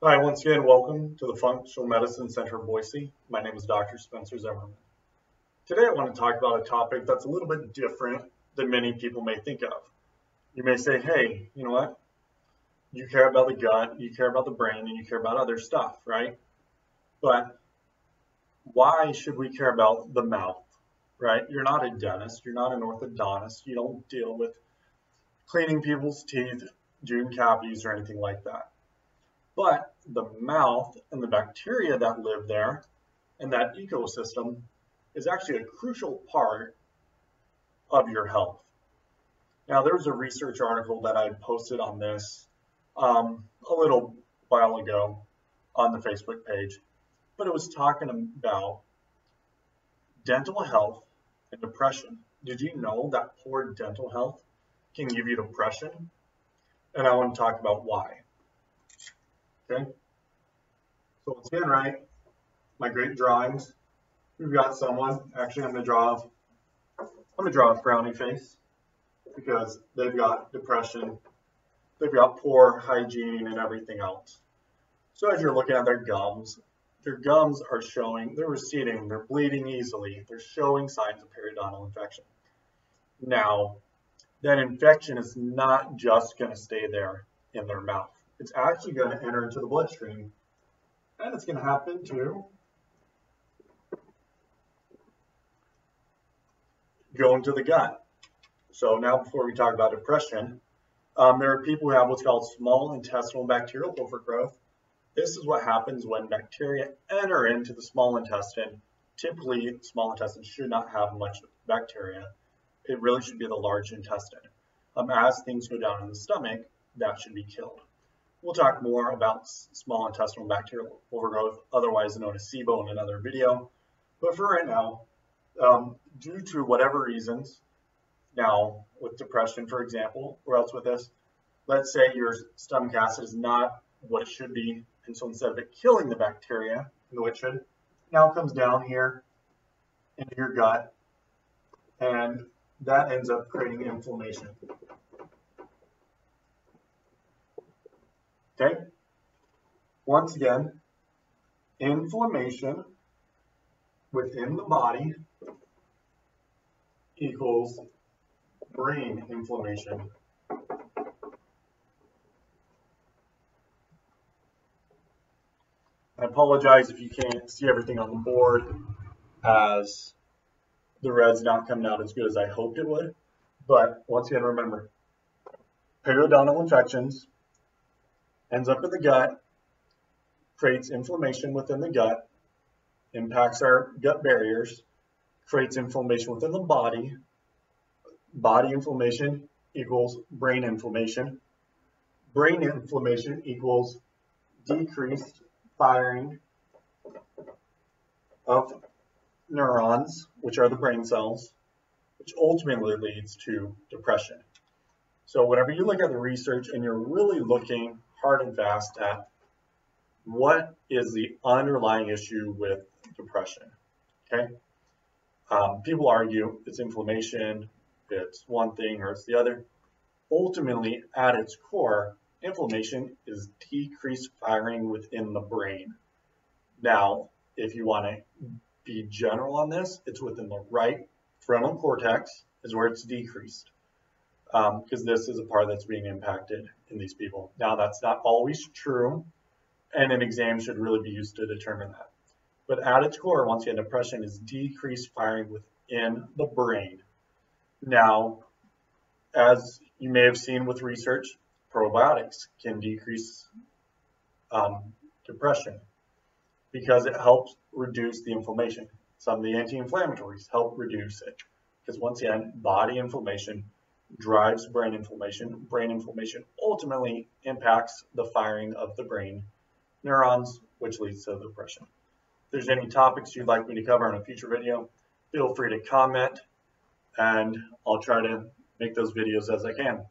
Hi, once again, welcome to the Functional Medicine Center of Boise. My name is Dr. Spencer Zimmerman. Today I want to talk about a topic that's a little bit different than many people may think of. You may say, hey, you know what? You care about the gut, you care about the brain, and you care about other stuff, right? But why should we care about the mouth, right? You're not a dentist, you're not an orthodontist, you don't deal with cleaning people's teeth, doing cavities, or anything like that but the mouth and the bacteria that live there and that ecosystem is actually a crucial part of your health. Now, there's a research article that I posted on this um, a little while ago on the Facebook page, but it was talking about dental health and depression. Did you know that poor dental health can give you depression? And I want to talk about why. Okay. So once again, right, my great drawings. We've got someone, actually I'm gonna draw, I'm gonna draw a frowny face because they've got depression, they've got poor hygiene and everything else. So as you're looking at their gums, their gums are showing, they're receding, they're bleeding easily, they're showing signs of periodontal infection. Now, that infection is not just gonna stay there in their mouth it's actually going to enter into the bloodstream. And it's going to happen to go into the gut. So now before we talk about depression, um, there are people who have what's called small intestinal bacterial overgrowth. This is what happens when bacteria enter into the small intestine. Typically, small intestine should not have much bacteria. It really should be the large intestine. Um, as things go down in the stomach, that should be killed. We'll talk more about small intestinal bacterial overgrowth, otherwise known as SIBO, in another video. But for right now, um, due to whatever reasons, now with depression, for example, or else with this, let's say your stomach acid is not what it should be, and so instead of it killing the bacteria the way it should, now comes down here into your gut, and that ends up creating inflammation. Okay? Once again, inflammation within the body equals brain inflammation. I apologize if you can't see everything on the board as the red's not coming out as good as I hoped it would. But once again, remember, periodontal infections ends up in the gut, creates inflammation within the gut, impacts our gut barriers, creates inflammation within the body. Body inflammation equals brain inflammation. Brain inflammation equals decreased firing of neurons, which are the brain cells, which ultimately leads to depression. So whenever you look at the research and you're really looking hard and fast at what is the underlying issue with depression. Okay. Um, people argue it's inflammation, it's one thing or it's the other. Ultimately, at its core, inflammation is decreased firing within the brain. Now, if you want to be general on this, it's within the right frontal cortex is where it's decreased because um, this is a part that's being impacted in these people. Now, that's not always true, and an exam should really be used to determine that. But at its core, once again, depression is decreased firing within the brain. Now, as you may have seen with research, probiotics can decrease um, depression because it helps reduce the inflammation. Some of the anti-inflammatories help reduce it because once again, body inflammation drives brain inflammation. Brain inflammation ultimately impacts the firing of the brain neurons, which leads to depression. If there's any topics you'd like me to cover in a future video, feel free to comment and I'll try to make those videos as I can.